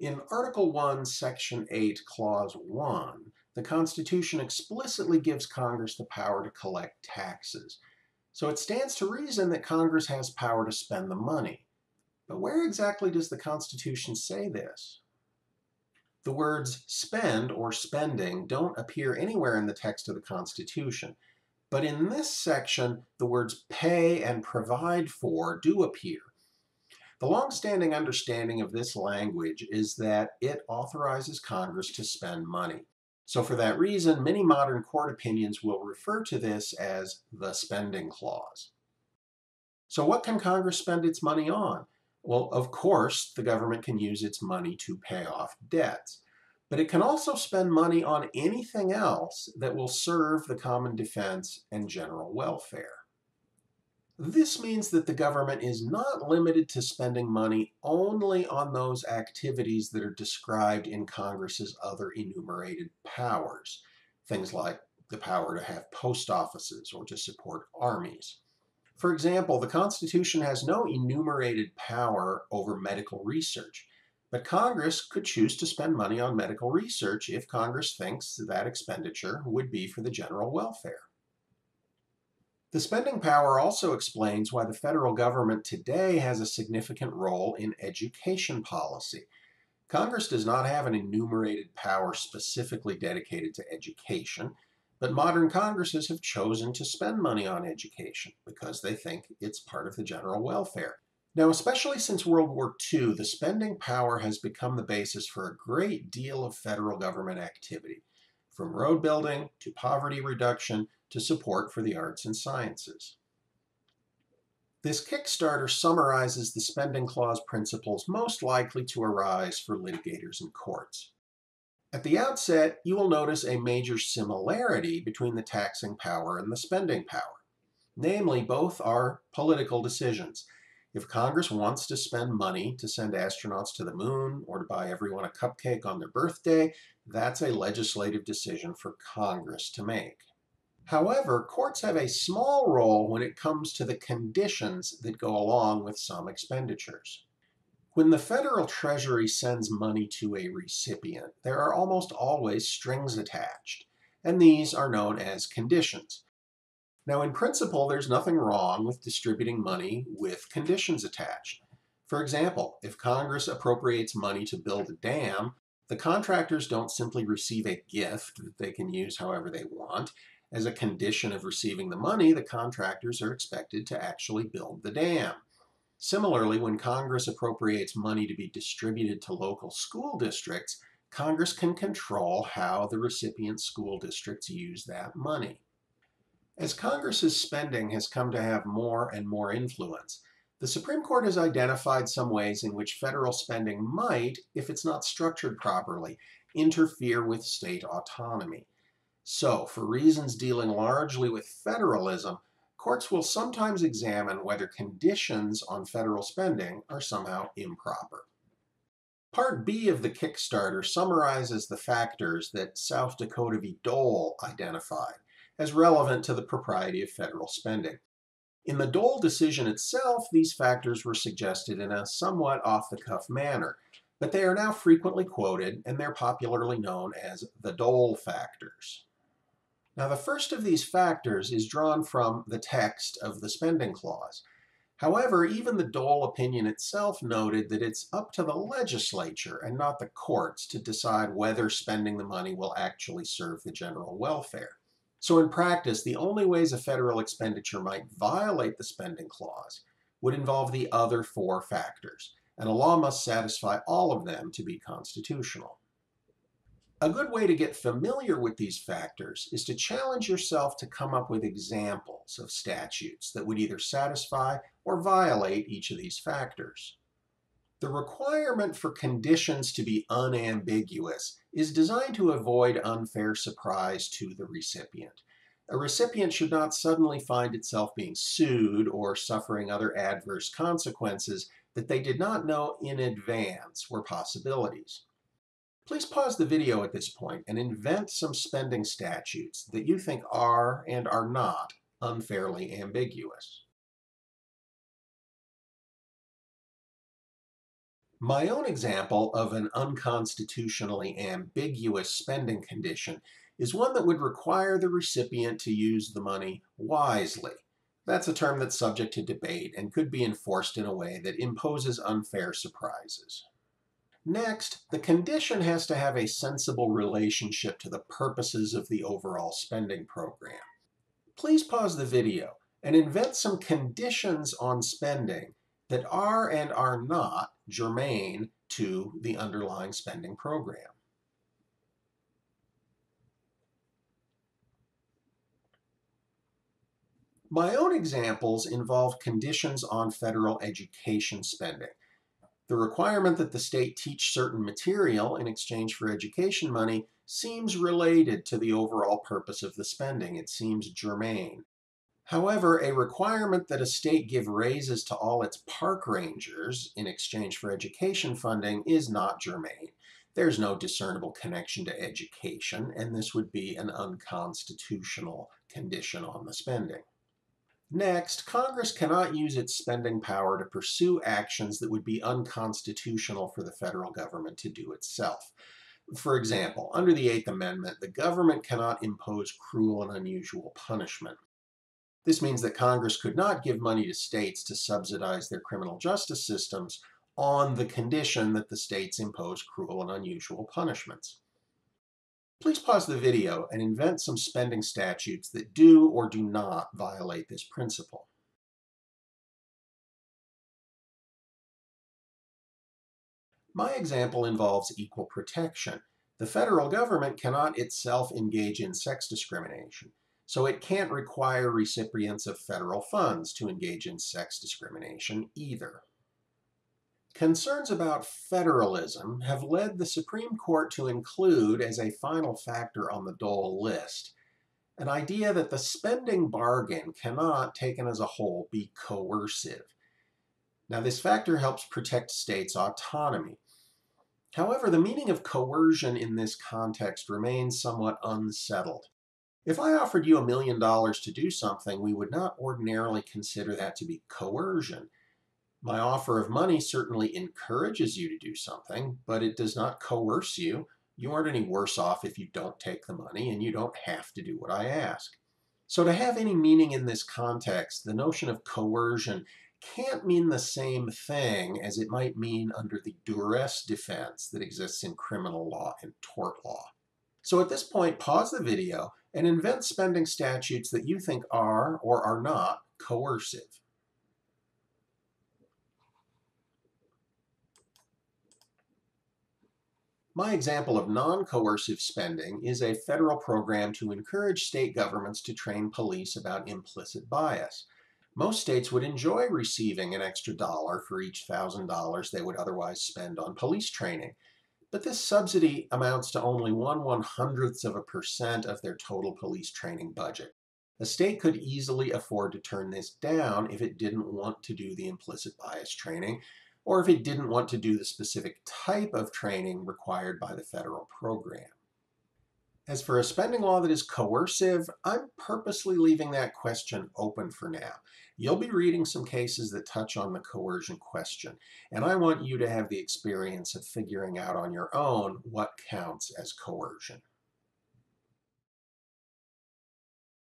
In Article 1, Section 8, Clause 1, the Constitution explicitly gives Congress the power to collect taxes. So it stands to reason that Congress has power to spend the money. But where exactly does the Constitution say this? The words spend or spending don't appear anywhere in the text of the Constitution. But in this section, the words pay and provide for do appear. The long-standing understanding of this language is that it authorizes Congress to spend money. So for that reason, many modern court opinions will refer to this as the spending clause. So what can Congress spend its money on? Well, of course, the government can use its money to pay off debts, but it can also spend money on anything else that will serve the common defense and general welfare. This means that the government is not limited to spending money only on those activities that are described in Congress's other enumerated powers, things like the power to have post offices or to support armies. For example, the Constitution has no enumerated power over medical research, but Congress could choose to spend money on medical research if Congress thinks that expenditure would be for the general welfare. The spending power also explains why the federal government today has a significant role in education policy. Congress does not have an enumerated power specifically dedicated to education, but modern Congresses have chosen to spend money on education because they think it's part of the general welfare. Now, especially since World War II, the spending power has become the basis for a great deal of federal government activity, from road building to poverty reduction to support for the arts and sciences. This Kickstarter summarizes the spending clause principles most likely to arise for litigators and courts. At the outset, you will notice a major similarity between the taxing power and the spending power. Namely, both are political decisions. If Congress wants to spend money to send astronauts to the moon or to buy everyone a cupcake on their birthday, that's a legislative decision for Congress to make. However, courts have a small role when it comes to the conditions that go along with some expenditures. When the federal treasury sends money to a recipient, there are almost always strings attached, and these are known as conditions. Now, in principle, there's nothing wrong with distributing money with conditions attached. For example, if Congress appropriates money to build a dam, the contractors don't simply receive a gift that they can use however they want. As a condition of receiving the money, the contractors are expected to actually build the dam. Similarly, when Congress appropriates money to be distributed to local school districts, Congress can control how the recipient school districts use that money. As Congress's spending has come to have more and more influence, the Supreme Court has identified some ways in which federal spending might, if it's not structured properly, interfere with state autonomy. So, for reasons dealing largely with federalism, courts will sometimes examine whether conditions on federal spending are somehow improper. Part B of the Kickstarter summarizes the factors that South Dakota v. Dole identified as relevant to the propriety of federal spending. In the Dole decision itself, these factors were suggested in a somewhat off-the-cuff manner, but they are now frequently quoted and they're popularly known as the Dole factors. Now, the first of these factors is drawn from the text of the spending clause. However, even the Dole opinion itself noted that it's up to the legislature and not the courts to decide whether spending the money will actually serve the general welfare. So in practice, the only ways a federal expenditure might violate the spending clause would involve the other four factors, and a law must satisfy all of them to be constitutional. A good way to get familiar with these factors is to challenge yourself to come up with examples of statutes that would either satisfy or violate each of these factors. The requirement for conditions to be unambiguous is designed to avoid unfair surprise to the recipient. A recipient should not suddenly find itself being sued or suffering other adverse consequences that they did not know in advance were possibilities. Please pause the video at this point and invent some spending statutes that you think are and are not unfairly ambiguous. My own example of an unconstitutionally ambiguous spending condition is one that would require the recipient to use the money wisely. That's a term that's subject to debate and could be enforced in a way that imposes unfair surprises. Next, the condition has to have a sensible relationship to the purposes of the overall spending program. Please pause the video and invent some conditions on spending that are and are not germane to the underlying spending program. My own examples involve conditions on federal education spending. The requirement that the state teach certain material in exchange for education money seems related to the overall purpose of the spending. It seems germane. However, a requirement that a state give raises to all its park rangers in exchange for education funding is not germane. There's no discernible connection to education, and this would be an unconstitutional condition on the spending. Next, Congress cannot use its spending power to pursue actions that would be unconstitutional for the federal government to do itself. For example, under the Eighth Amendment, the government cannot impose cruel and unusual punishment. This means that Congress could not give money to states to subsidize their criminal justice systems on the condition that the states impose cruel and unusual punishments. Please pause the video and invent some spending statutes that do or do not violate this principle. My example involves equal protection. The federal government cannot itself engage in sex discrimination. So it can't require recipients of federal funds to engage in sex discrimination either. Concerns about federalism have led the Supreme Court to include as a final factor on the Dole list an idea that the spending bargain cannot, taken as a whole, be coercive. Now, this factor helps protect states' autonomy. However, the meaning of coercion in this context remains somewhat unsettled. If I offered you a million dollars to do something, we would not ordinarily consider that to be coercion. My offer of money certainly encourages you to do something, but it does not coerce you. You aren't any worse off if you don't take the money, and you don't have to do what I ask. So, to have any meaning in this context, the notion of coercion can't mean the same thing as it might mean under the duress defense that exists in criminal law and tort law. So at this point, pause the video and invent spending statutes that you think are or are not coercive. My example of non-coercive spending is a federal program to encourage state governments to train police about implicit bias. Most states would enjoy receiving an extra dollar for each thousand dollars they would otherwise spend on police training. But this subsidy amounts to only one one hundredth of a percent of their total police training budget. A state could easily afford to turn this down if it didn't want to do the implicit bias training, or if it didn't want to do the specific type of training required by the federal program. As for a spending law that is coercive, I'm purposely leaving that question open for now. You'll be reading some cases that touch on the coercion question, and I want you to have the experience of figuring out on your own what counts as coercion.